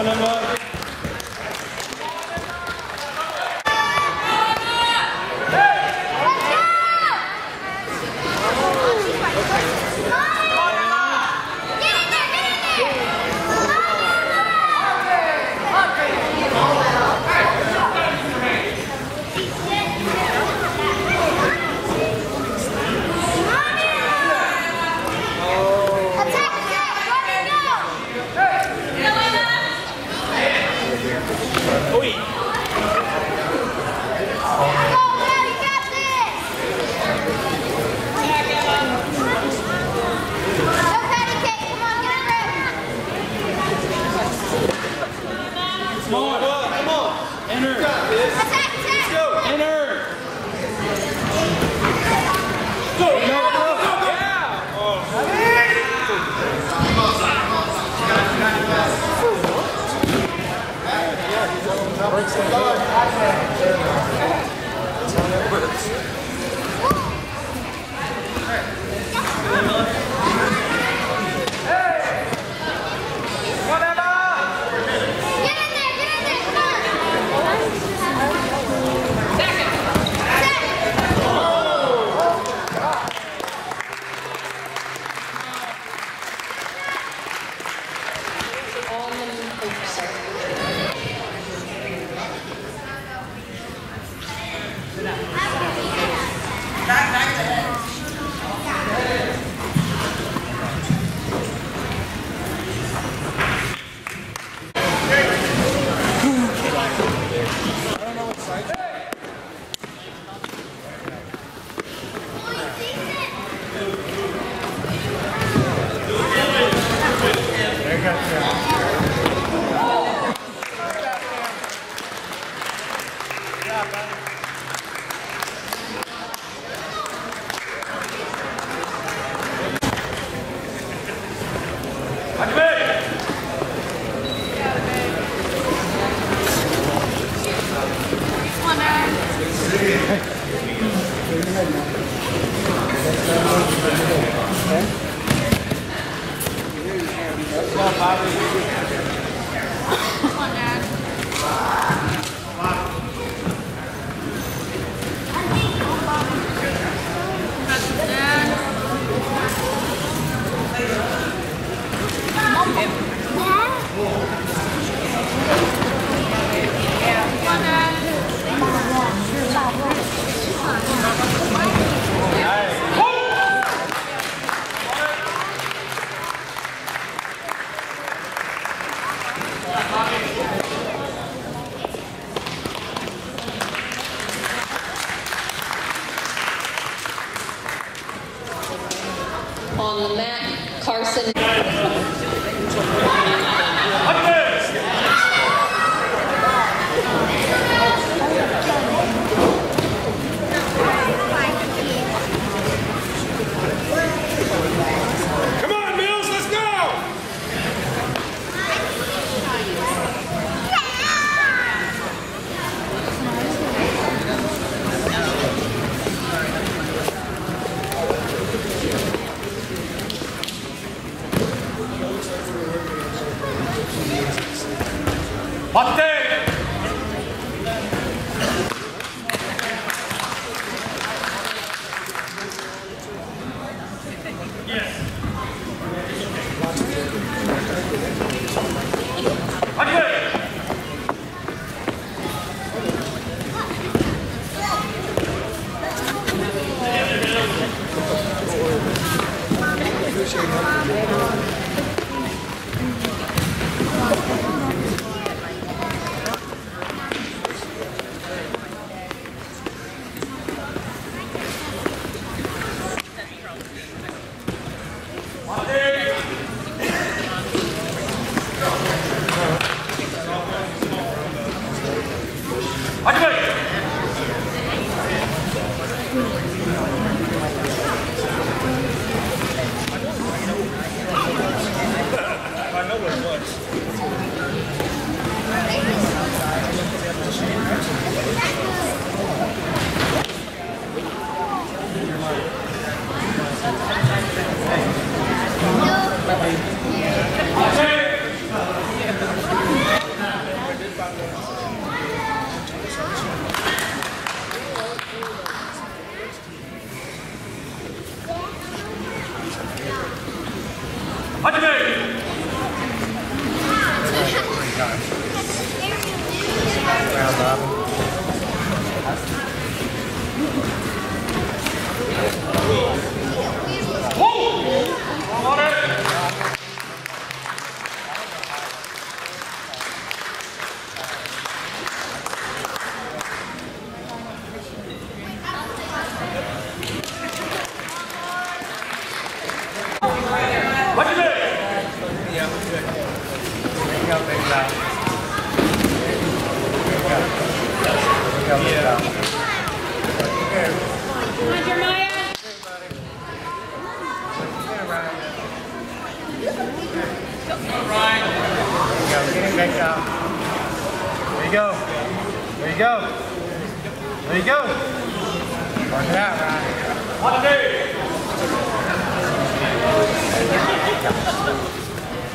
Hollenberg.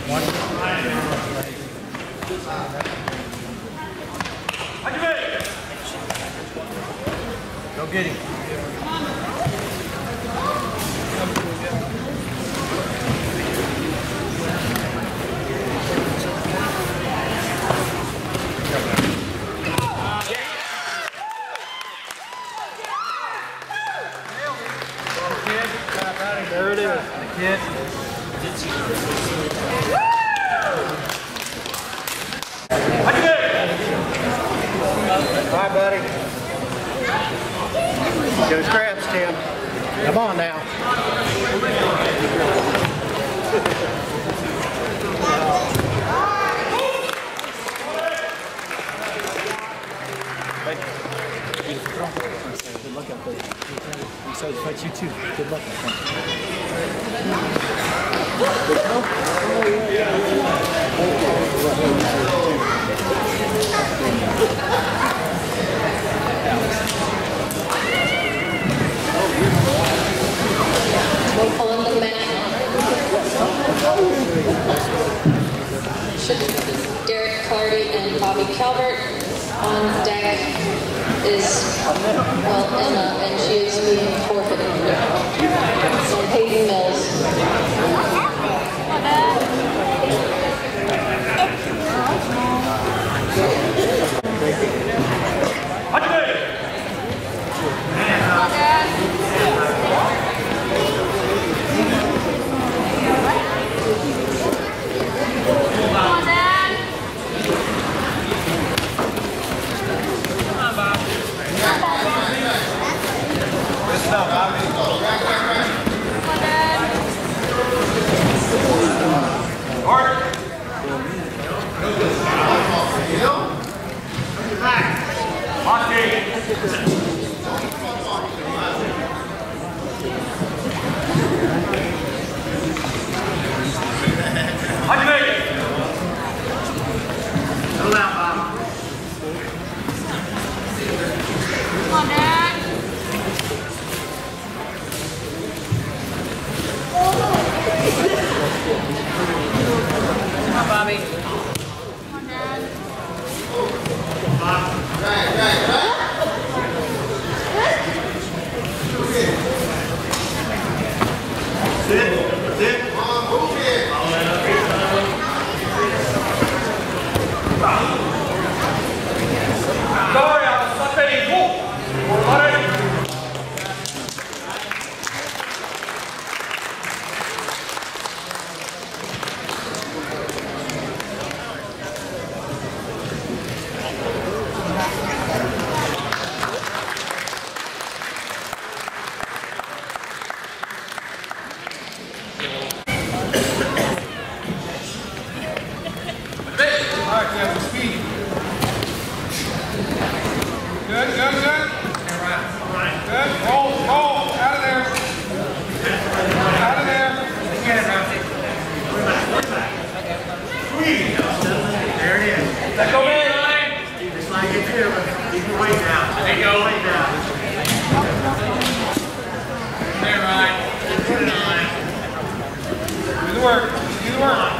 One. Go get him. so it fights you too. Good luck. Derek Clardy and Bobby Calvert on deck is, well, Emma, and she is being forfeited. Hayden Mills. Order. Lock work. Do the work.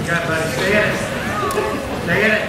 You got it, buddy. Stay in it. Stay in it.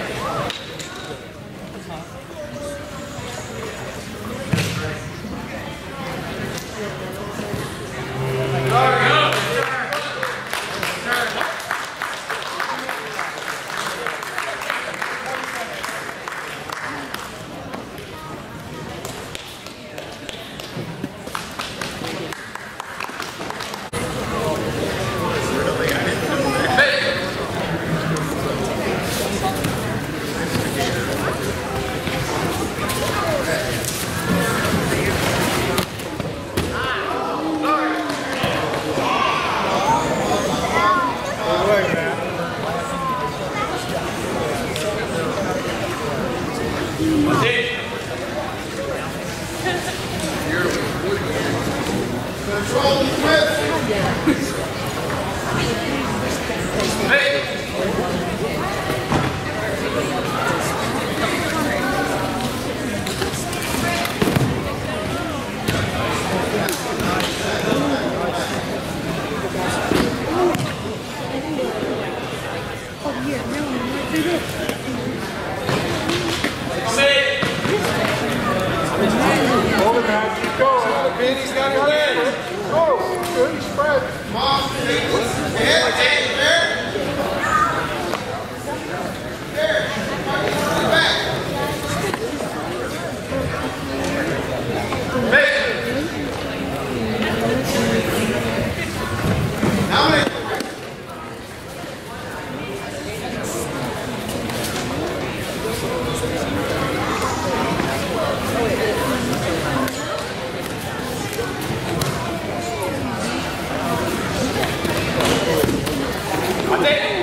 Go! Good spread. Mom, hey, what's, yeah, hey, Stay.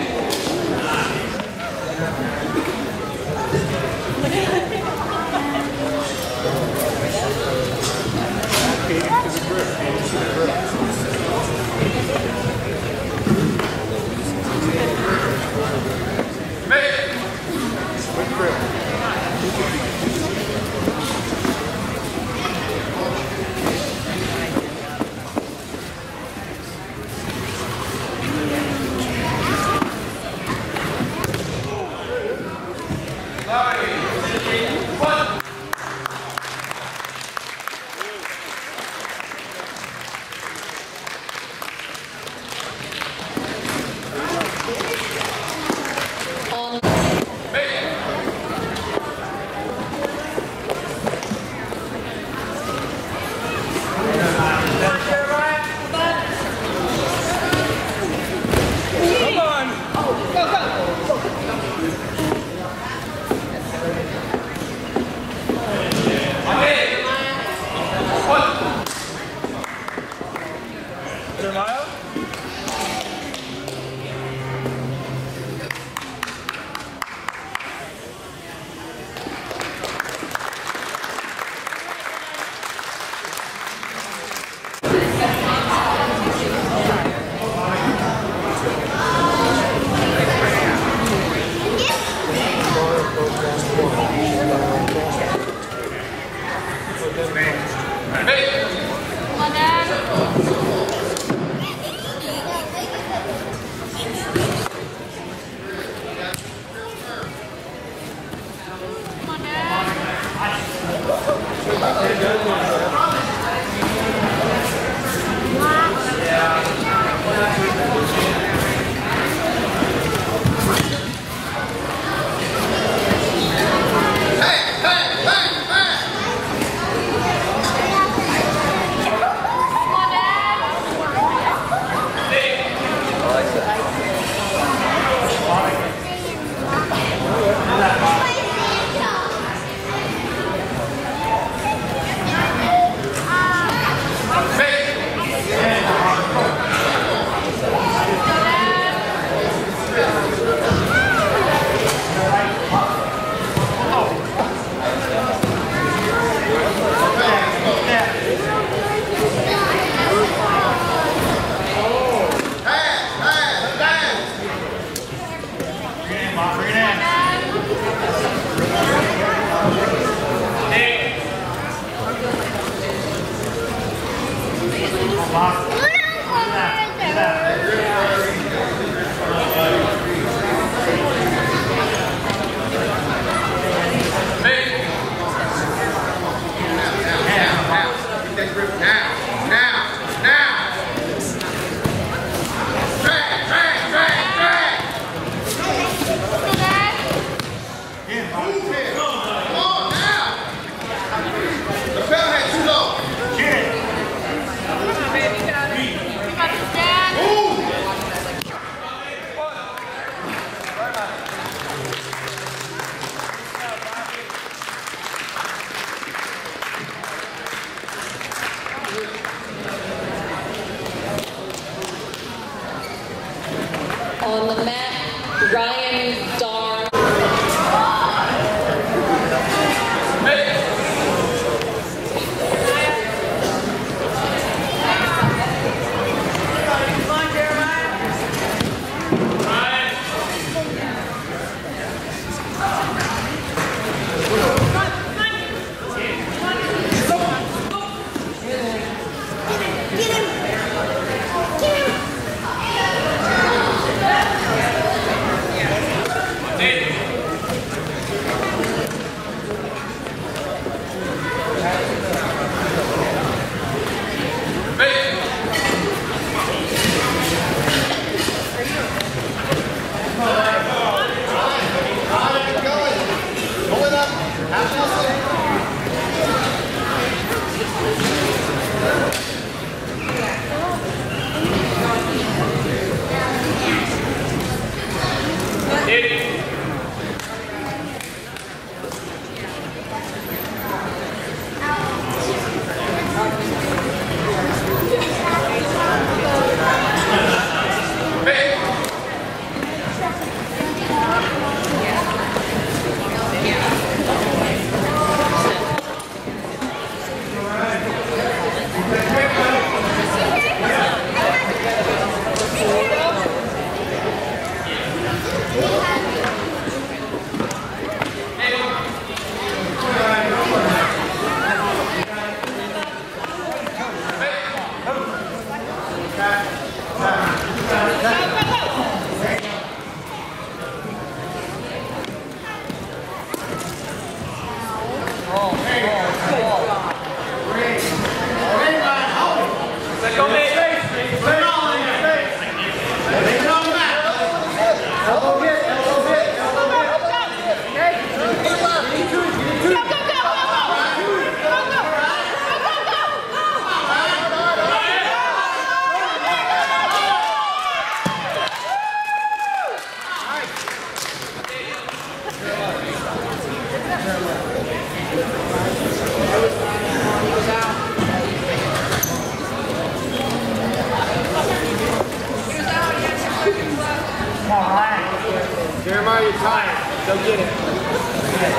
Go get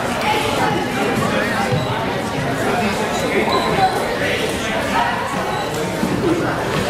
it.